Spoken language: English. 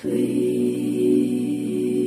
free.